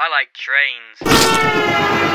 I like trains.